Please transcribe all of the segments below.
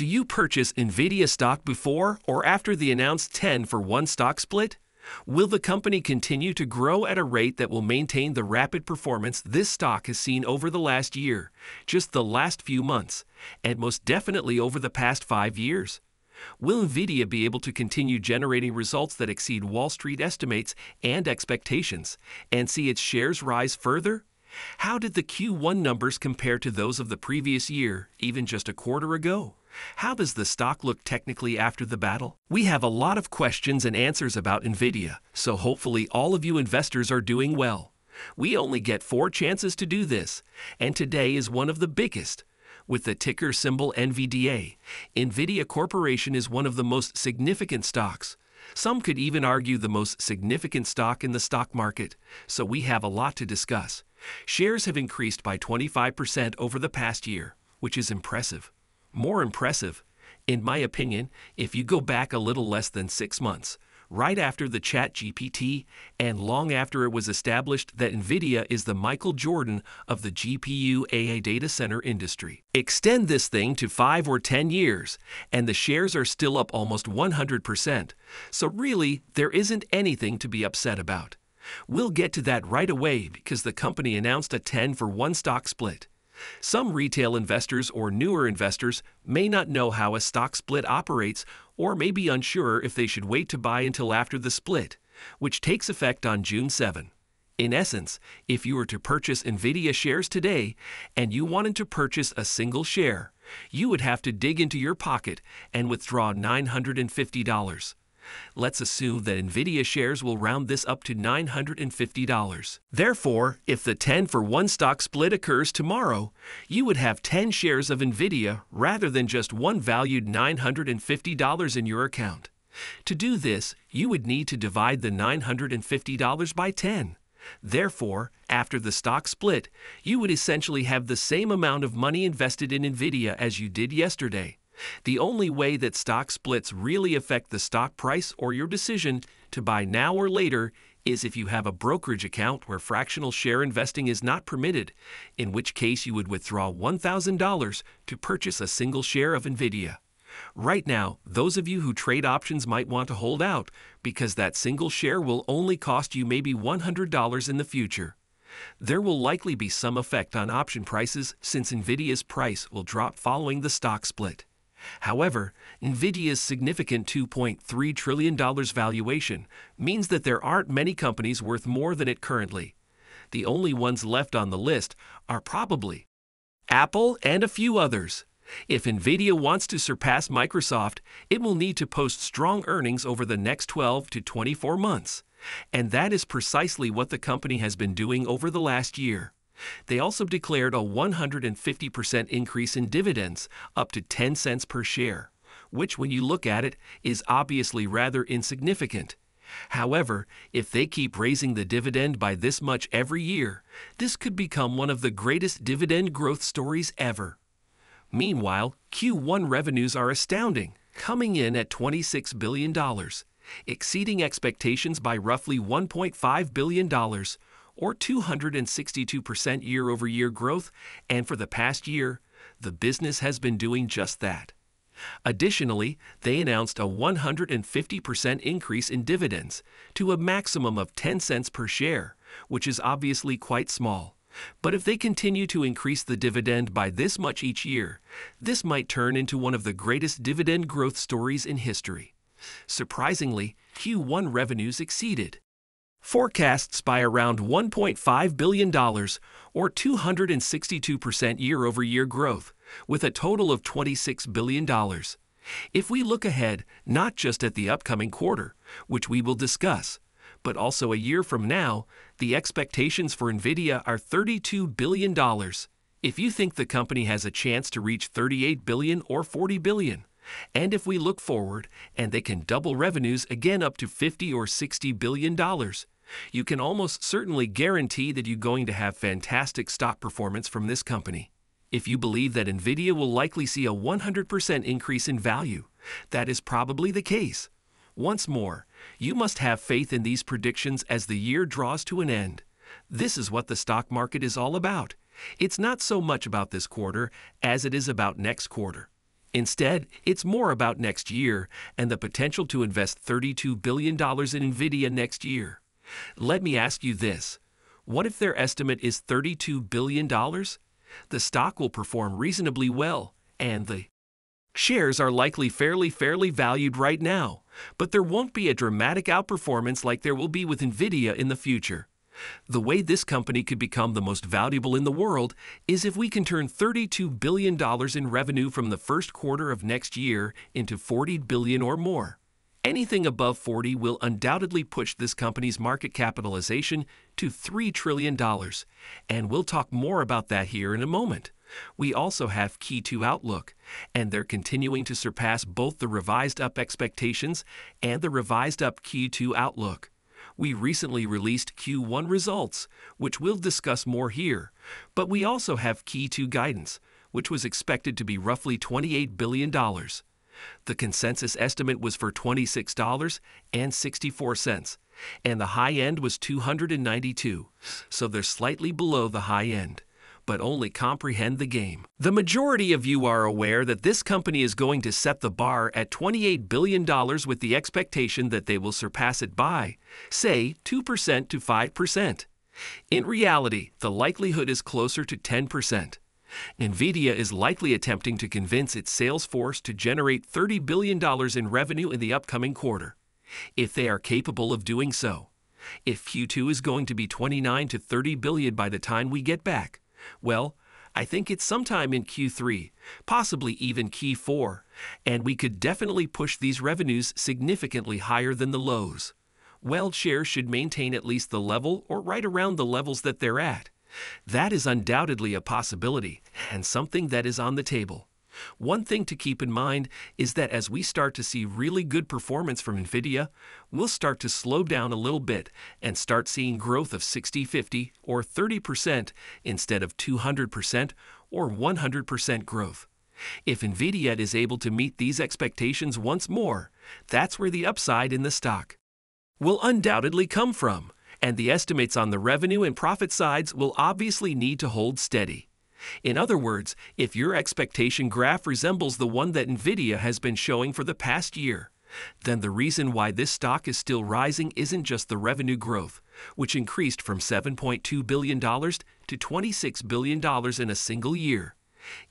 Do you purchase NVIDIA stock before or after the announced 10 for 1 stock split? Will the company continue to grow at a rate that will maintain the rapid performance this stock has seen over the last year, just the last few months, and most definitely over the past five years? Will NVIDIA be able to continue generating results that exceed Wall Street estimates and expectations and see its shares rise further? How did the Q1 numbers compare to those of the previous year, even just a quarter ago? How does the stock look technically after the battle? We have a lot of questions and answers about NVIDIA, so hopefully all of you investors are doing well. We only get four chances to do this, and today is one of the biggest. With the ticker symbol NVDA, NVIDIA Corporation is one of the most significant stocks. Some could even argue the most significant stock in the stock market, so we have a lot to discuss. Shares have increased by 25% over the past year, which is impressive. More impressive, in my opinion, if you go back a little less than six months, right after the ChatGPT and long after it was established that NVIDIA is the Michael Jordan of the GPU AI data center industry. Extend this thing to 5 or 10 years, and the shares are still up almost 100%. So, really, there isn't anything to be upset about. We'll get to that right away because the company announced a 10 for 1 stock split. Some retail investors or newer investors may not know how a stock split operates or may be unsure if they should wait to buy until after the split, which takes effect on June 7. In essence, if you were to purchase NVIDIA shares today and you wanted to purchase a single share, you would have to dig into your pocket and withdraw $950. Let's assume that NVIDIA shares will round this up to $950. Therefore, if the 10 for 1 stock split occurs tomorrow, you would have 10 shares of NVIDIA rather than just one valued $950 in your account. To do this, you would need to divide the $950 by 10. Therefore, after the stock split, you would essentially have the same amount of money invested in NVIDIA as you did yesterday. The only way that stock splits really affect the stock price or your decision to buy now or later is if you have a brokerage account where fractional share investing is not permitted, in which case you would withdraw $1,000 to purchase a single share of NVIDIA. Right now, those of you who trade options might want to hold out because that single share will only cost you maybe $100 in the future. There will likely be some effect on option prices since NVIDIA's price will drop following the stock split. However, NVIDIA's significant $2.3 trillion valuation means that there aren't many companies worth more than it currently. The only ones left on the list are probably Apple and a few others. If NVIDIA wants to surpass Microsoft, it will need to post strong earnings over the next 12 to 24 months. And that is precisely what the company has been doing over the last year. They also declared a 150% increase in dividends, up to 10 cents per share, which, when you look at it, is obviously rather insignificant. However, if they keep raising the dividend by this much every year, this could become one of the greatest dividend growth stories ever. Meanwhile, Q1 revenues are astounding, coming in at $26 billion, exceeding expectations by roughly $1.5 billion, or 262% year over year growth, and for the past year, the business has been doing just that. Additionally, they announced a 150% increase in dividends to a maximum of 10 cents per share, which is obviously quite small. But if they continue to increase the dividend by this much each year, this might turn into one of the greatest dividend growth stories in history. Surprisingly, Q1 revenues exceeded forecasts by around $1.5 billion, or 262% year over year growth, with a total of $26 billion. If we look ahead, not just at the upcoming quarter, which we will discuss, but also a year from now, the expectations for NVIDIA are $32 billion. If you think the company has a chance to reach 38 billion or $40 billion, and if we look forward and they can double revenues again up to 50 or 60 billion dollars, you can almost certainly guarantee that you're going to have fantastic stock performance from this company. If you believe that Nvidia will likely see a 100% increase in value, that is probably the case. Once more, you must have faith in these predictions as the year draws to an end. This is what the stock market is all about. It's not so much about this quarter as it is about next quarter. Instead, it's more about next year and the potential to invest $32 billion in NVIDIA next year. Let me ask you this what if their estimate is $32 billion? The stock will perform reasonably well, and the shares are likely fairly fairly valued right now, but there won't be a dramatic outperformance like there will be with Nvidia in the future. The way this company could become the most valuable in the world is if we can turn $32 billion in revenue from the first quarter of next year into 40 billion or more. Anything above 40 will undoubtedly push this company's market capitalization to $3 trillion, and we'll talk more about that here in a moment. We also have Q2 Outlook, and they're continuing to surpass both the revised up expectations and the revised up Q2 Outlook. We recently released Q1 results, which we'll discuss more here, but we also have Q2 guidance, which was expected to be roughly $28 billion. The consensus estimate was for $26.64, and the high end was 292, so they're slightly below the high end but only comprehend the game. The majority of you are aware that this company is going to set the bar at $28 billion with the expectation that they will surpass it by, say, 2% to 5%. In reality, the likelihood is closer to 10%. NVIDIA is likely attempting to convince its sales force to generate $30 billion in revenue in the upcoming quarter, if they are capable of doing so. If Q2 is going to be 29 to 30 billion by the time we get back, well, I think it's sometime in Q3, possibly even Q4, and we could definitely push these revenues significantly higher than the lows. Weld shares should maintain at least the level or right around the levels that they're at. That is undoubtedly a possibility and something that is on the table. One thing to keep in mind is that as we start to see really good performance from NVIDIA, we'll start to slow down a little bit and start seeing growth of 60 50 or 30% instead of 200% or 100% growth. If NVIDIA is able to meet these expectations once more, that's where the upside in the stock will undoubtedly come from, and the estimates on the revenue and profit sides will obviously need to hold steady. In other words, if your expectation graph resembles the one that NVIDIA has been showing for the past year, then the reason why this stock is still rising isn't just the revenue growth, which increased from $7.2 billion to $26 billion in a single year.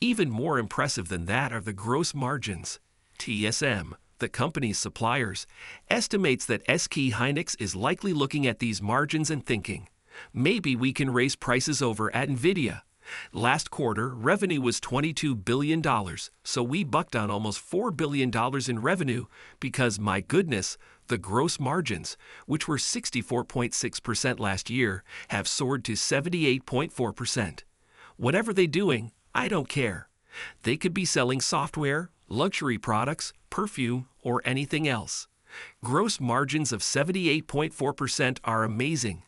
Even more impressive than that are the gross margins. TSM, the company's suppliers, estimates that SK Hynix is likely looking at these margins and thinking, maybe we can raise prices over at NVIDIA Last quarter, revenue was $22 billion, so we bucked on almost $4 billion in revenue because, my goodness, the gross margins, which were 64.6% last year, have soared to 78.4%. Whatever they're doing, I don't care. They could be selling software, luxury products, perfume, or anything else. Gross margins of 78.4% are amazing.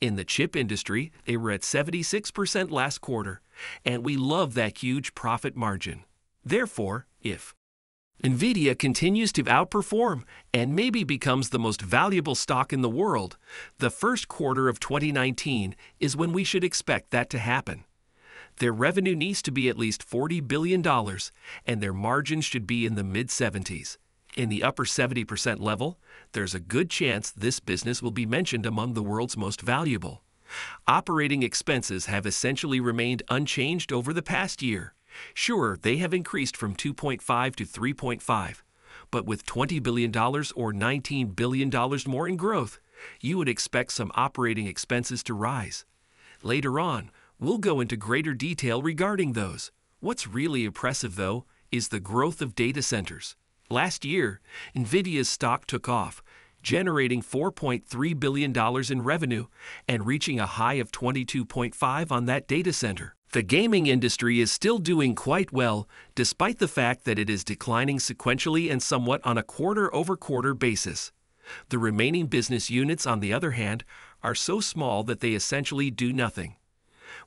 In the chip industry, they were at 76% last quarter, and we love that huge profit margin. Therefore, if NVIDIA continues to outperform and maybe becomes the most valuable stock in the world, the first quarter of 2019 is when we should expect that to happen. Their revenue needs to be at least $40 billion, and their margins should be in the mid 70s. In the upper 70% level, there's a good chance this business will be mentioned among the world's most valuable. Operating expenses have essentially remained unchanged over the past year. Sure, they have increased from 2.5 to 3.5, but with $20 billion or $19 billion more in growth, you would expect some operating expenses to rise. Later on, we'll go into greater detail regarding those. What's really impressive, though, is the growth of data centers. Last year, NVIDIA's stock took off, generating $4.3 billion in revenue and reaching a high of 22.5 on that data center. The gaming industry is still doing quite well, despite the fact that it is declining sequentially and somewhat on a quarter over quarter basis. The remaining business units, on the other hand, are so small that they essentially do nothing.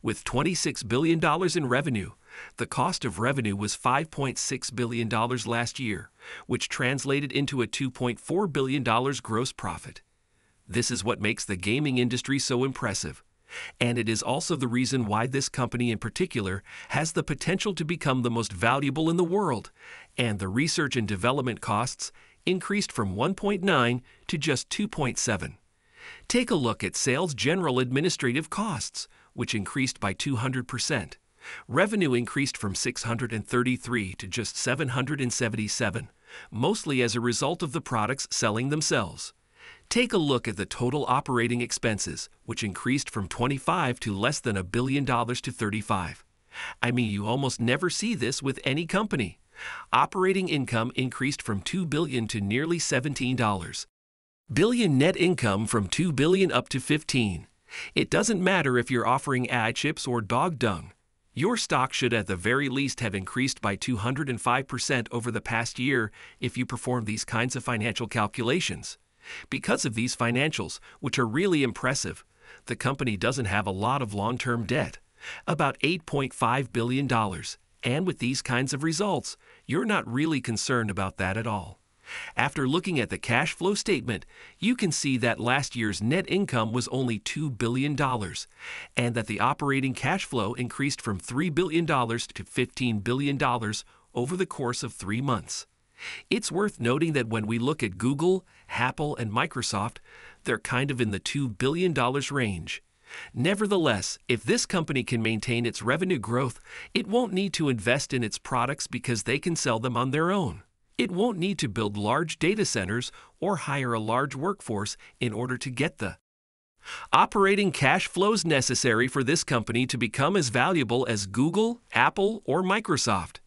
With $26 billion in revenue, the cost of revenue was $5.6 billion last year, which translated into a $2.4 billion gross profit. This is what makes the gaming industry so impressive. And it is also the reason why this company in particular has the potential to become the most valuable in the world. And the research and development costs increased from 1.9 to just 2.7. Take a look at sales general administrative costs, which increased by 200%. Revenue increased from 633 to just 777, mostly as a result of the products selling themselves. Take a look at the total operating expenses, which increased from 25 to less than a billion dollars to 35. I mean, you almost never see this with any company. Operating income increased from 2 billion to nearly 17 dollars. Billion net income from 2 billion up to 15. It doesn't matter if you're offering ad chips or dog dung. Your stock should at the very least have increased by 205% over the past year if you perform these kinds of financial calculations. Because of these financials, which are really impressive, the company doesn't have a lot of long term debt, about $8.5 billion. And with these kinds of results, you're not really concerned about that at all. After looking at the cash flow statement, you can see that last year's net income was only $2 billion, and that the operating cash flow increased from $3 billion to $15 billion over the course of three months. It's worth noting that when we look at Google, Apple, and Microsoft, they're kind of in the $2 billion range. Nevertheless, if this company can maintain its revenue growth, it won't need to invest in its products because they can sell them on their own. It won't need to build large data centers or hire a large workforce in order to get the operating cash flows necessary for this company to become as valuable as Google, Apple, or Microsoft.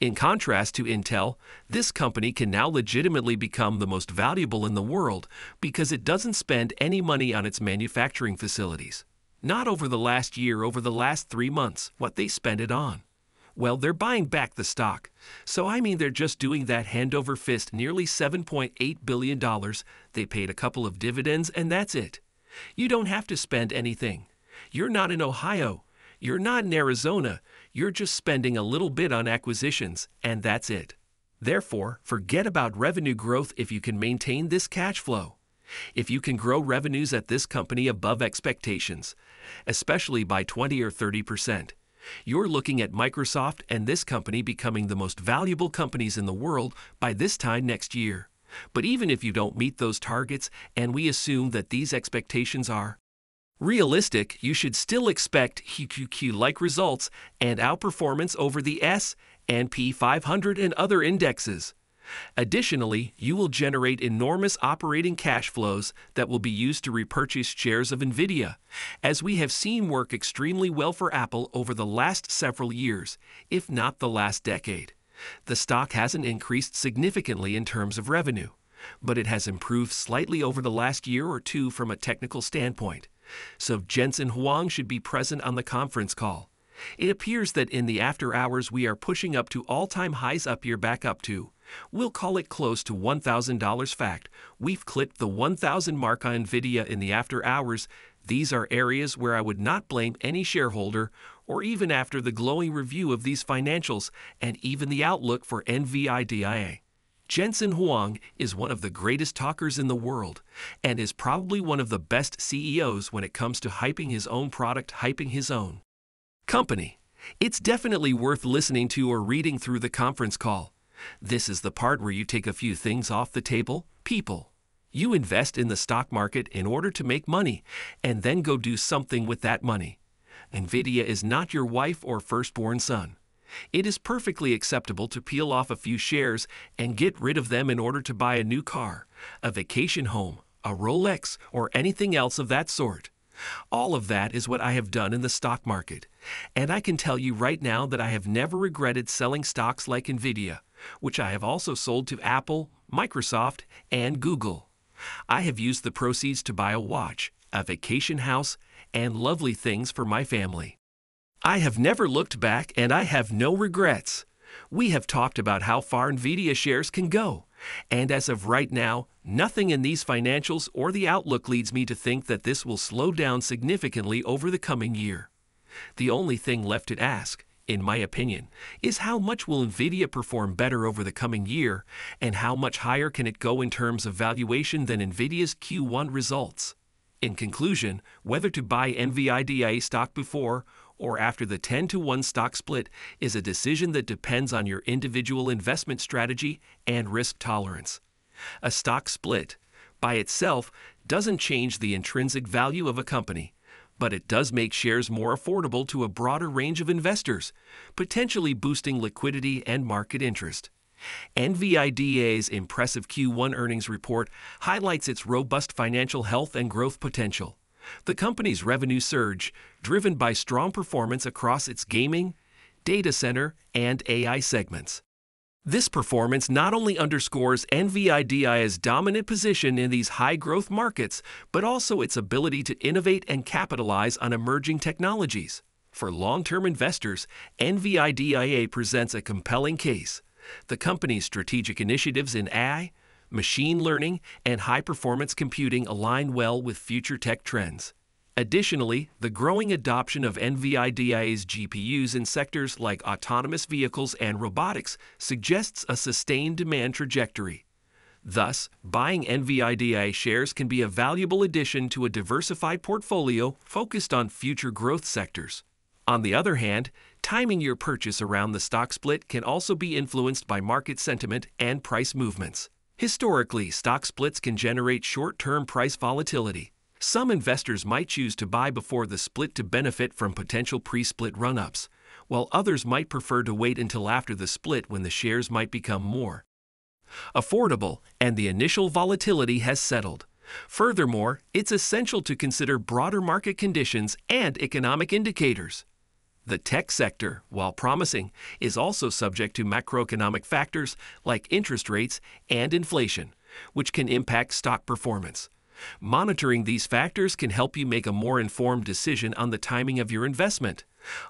In contrast to Intel, this company can now legitimately become the most valuable in the world because it doesn't spend any money on its manufacturing facilities. Not over the last year, over the last three months, what they spend it on. Well, they're buying back the stock. So I mean they're just doing that hand over fist nearly $7.8 billion. They paid a couple of dividends and that's it. You don't have to spend anything. You're not in Ohio. You're not in Arizona. You're just spending a little bit on acquisitions, and that's it. Therefore, forget about revenue growth if you can maintain this cash flow. If you can grow revenues at this company above expectations, especially by 20 or 30 percent, you're looking at Microsoft and this company becoming the most valuable companies in the world by this time next year. But even if you don't meet those targets, and we assume that these expectations are realistic, you should still expect QQQ-like results and outperformance over the S and P 500 and other indexes. Additionally, you will generate enormous operating cash flows that will be used to repurchase shares of Nvidia, as we have seen work extremely well for Apple over the last several years, if not the last decade. The stock hasn't increased significantly in terms of revenue, but it has improved slightly over the last year or two from a technical standpoint so Jensen Huang should be present on the conference call. It appears that in the after hours we are pushing up to all-time highs up here back up to. We'll call it close to $1,000 fact. We've clipped the 1,000 mark on NVIDIA in the after hours. These are areas where I would not blame any shareholder, or even after the glowing review of these financials and even the outlook for NVIDIA. Jensen Huang is one of the greatest talkers in the world and is probably one of the best CEOs when it comes to hyping his own product, hyping his own company. It's definitely worth listening to or reading through the conference call. This is the part where you take a few things off the table. People. You invest in the stock market in order to make money and then go do something with that money. NVIDIA is not your wife or firstborn son. It is perfectly acceptable to peel off a few shares and get rid of them in order to buy a new car, a vacation home, a Rolex, or anything else of that sort. All of that is what I have done in the stock market. And I can tell you right now that I have never regretted selling stocks like Nvidia, which I have also sold to Apple, Microsoft, and Google. I have used the proceeds to buy a watch, a vacation house, and lovely things for my family. I have never looked back and I have no regrets. We have talked about how far NVIDIA shares can go. And as of right now, nothing in these financials or the outlook leads me to think that this will slow down significantly over the coming year. The only thing left to ask, in my opinion, is how much will NVIDIA perform better over the coming year and how much higher can it go in terms of valuation than NVIDIA's Q1 results. In conclusion, whether to buy NVIDIA stock before or after the 10 to 1 stock split is a decision that depends on your individual investment strategy and risk tolerance. A stock split, by itself, doesn't change the intrinsic value of a company, but it does make shares more affordable to a broader range of investors, potentially boosting liquidity and market interest. NVIDIA's impressive Q1 earnings report highlights its robust financial health and growth potential. The company's revenue surge, driven by strong performance across its gaming, data center, and AI segments. This performance not only underscores NVIDIA's dominant position in these high growth markets, but also its ability to innovate and capitalize on emerging technologies. For long term investors, NVIDIA presents a compelling case. The company's strategic initiatives in AI, machine learning, and high performance computing align well with future tech trends. Additionally, the growing adoption of NVIDIA's GPUs in sectors like autonomous vehicles and robotics suggests a sustained demand trajectory. Thus, buying NVIDIA shares can be a valuable addition to a diversified portfolio focused on future growth sectors. On the other hand, timing your purchase around the stock split can also be influenced by market sentiment and price movements. Historically, stock splits can generate short term price volatility. Some investors might choose to buy before the split to benefit from potential pre split run ups, while others might prefer to wait until after the split when the shares might become more affordable and the initial volatility has settled. Furthermore, it's essential to consider broader market conditions and economic indicators. The tech sector, while promising, is also subject to macroeconomic factors like interest rates and inflation, which can impact stock performance. Monitoring these factors can help you make a more informed decision on the timing of your investment.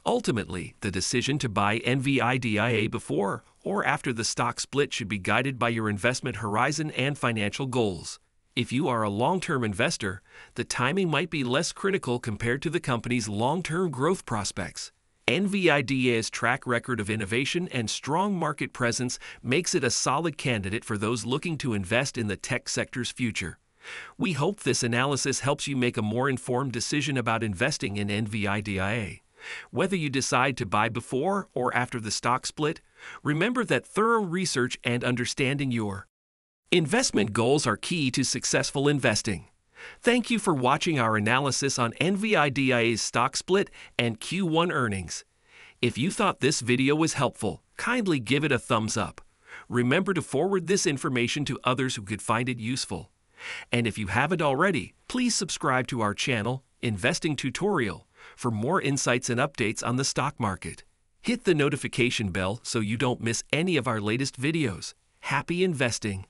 Ultimately, the decision to buy NVIDIA before or after the stock split should be guided by your investment horizon and financial goals. If you are a long term investor, the timing might be less critical compared to the company's long term growth prospects. NVIDIA's track record of innovation and strong market presence makes it a solid candidate for those looking to invest in the tech sector's future. We hope this analysis helps you make a more informed decision about investing in NVIDIA. Whether you decide to buy before or after the stock split, remember that thorough research and understanding your investment goals are key to successful investing. Thank you for watching our analysis on NVIDIA's stock split and Q1 earnings. If you thought this video was helpful, kindly give it a thumbs up. Remember to forward this information to others who could find it useful. And if you haven't already, please subscribe to our channel, Investing Tutorial, for more insights and updates on the stock market. Hit the notification bell so you don't miss any of our latest videos. Happy investing!